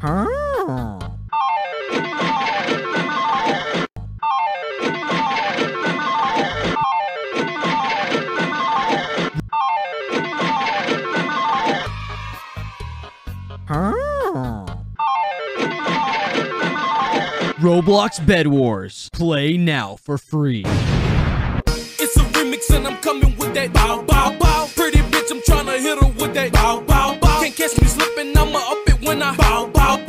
Huh? Huh? Roblox Bed Wars. Play now for free. It's a remix and I'm coming with that bow bow bow. Pretty bitch, I'm tryna hit her with that bow bow bow. Can't catch me slipping, I'ma up it when I bow bow.